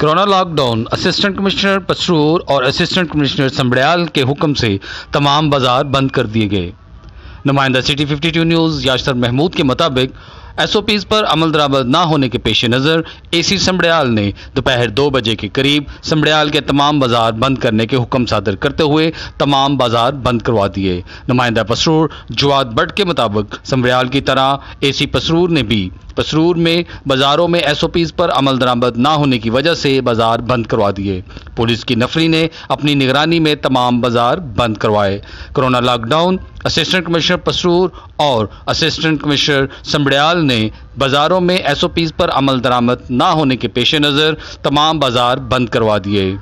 Corona lockdown, assistant commissioner Pasrur और assistant commissioner Sambarial के हुक्म से तमाम बाज़ार बंद कर दिए गए। नुमाइंदा सिटी 52 न्यूज़ याशर महमूद के मुताबिक एसओपीज पर अमल दरामद न होने के पेश नज़र, एसी समड़ियाल ने दोपहर दो बजे के करीब समड़ियाल के तमाम बाज़ार बंद करने के हुक्म सादर करते हुए तमाम बाज़ार बंद करवा दिए। नुमाइंदा पसरूर जवाद भट्ट के मुताबिक समड़ियाल की तरह एसी पसरूर ने भी पसरूर में बाज़ारों में एस ओ पीज़ पर अमल दरामद न होने की वजह से बाज़ार बंद करवा दिए। पुलिस की नफरी ने अपनी निगरानी में तमाम बाज़ार बंद करवाए। Corona lockdown, assistant commissioner Pasrur और असिस्टेंट कमिश्नर समड़ियाल ने बाज़ारों में एसओपीज पर अमल दरामद ना होने के पेश नज़र तमाम बाज़ार बंद करवा दिए।